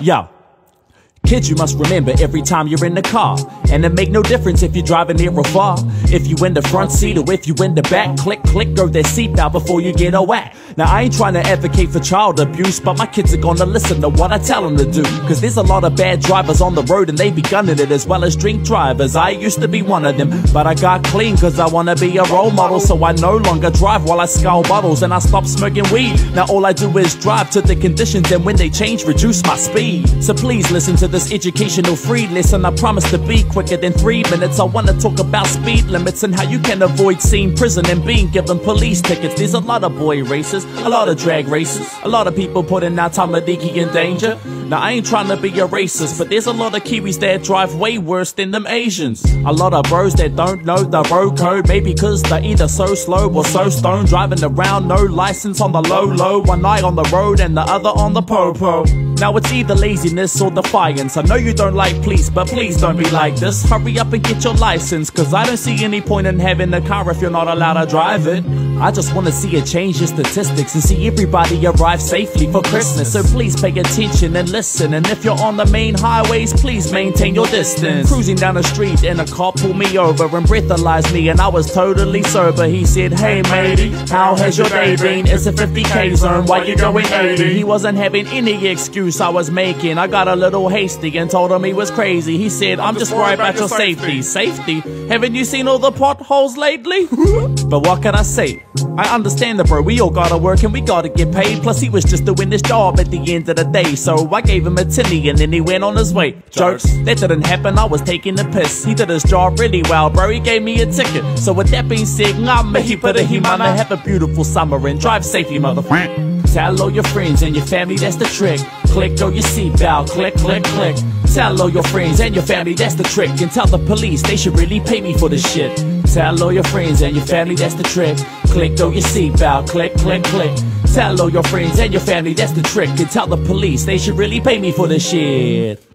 Yo. Kids, you must remember every time you're in the car. And it make no difference if you're driving near or far. If you in the front seat or if you in the back, click, click, go their seatbelt before you get a whack. Now, I ain't trying to advocate for child abuse, but my kids are gonna listen to what I tell them to do. Cause there's a lot of bad drivers on the road and they be gunning it as well as drink drivers. I used to be one of them, but I got clean cause I wanna be a role model. So I no longer drive while I scull bottles and I stop smoking weed. Now all I do is drive to the conditions and when they change, reduce my speed. So please listen to this educational free listen. I promise to be quicker than three minutes. I wanna talk about speed limits and how you can avoid seeing prison and being given police tickets. There's a lot of boy races, a lot of drag races, a lot of people putting out tamariki in danger. Now I ain't trying to be a racist, but there's a lot of Kiwis that drive way worse than them Asians. A lot of bros that don't know the road code, maybe cause they're either so slow or so stoned, driving around no license on the low low, one eye on the road and the other on the popo. Now it's either laziness or defiance. I know you don't like police, but please don't be like this. Hurry up and get your license, cause I don't see any point in having a car if you're not allowed to drive it. I just wanna see a change in statistics and see everybody arrive safely for Christmas. So please pay attention and listen. And if you're on the main highways, please maintain your distance. Cruising down the street and a car pulled me over and breathalyzed me, and I was totally sober. He said, Hey matey, how has your day been? It's a 50k zone, why you going 80? He wasn't having any excuse I was making. I got a little hasty and told him he was crazy. He said, I'm just worried about your safety. Safety? Haven't you seen all the potholes lately? but what can I say? I understand the bro, we all gotta work and we gotta get paid. Plus, he was just doing his job at the end of the day. So I gave him a tinny and then he went on his way. Jokes, that didn't happen, I was taking the piss. He did his job really well, bro, he gave me a ticket. So with that being said, I'm a heap of the himana. Have a beautiful summer and drive safely, motherfucker. Tell all your friends and your family, that's the trick. Click on your seatbelt, click, click, click. Tell all your friends and your family, that's the trick. And tell the police they should really pay me for this shit. Tell all your friends and your family, that's the trick. Click on your seatbelt, click, click, click. Tell all your friends and your family, that's the trick. And tell the police they should really pay me for this shit.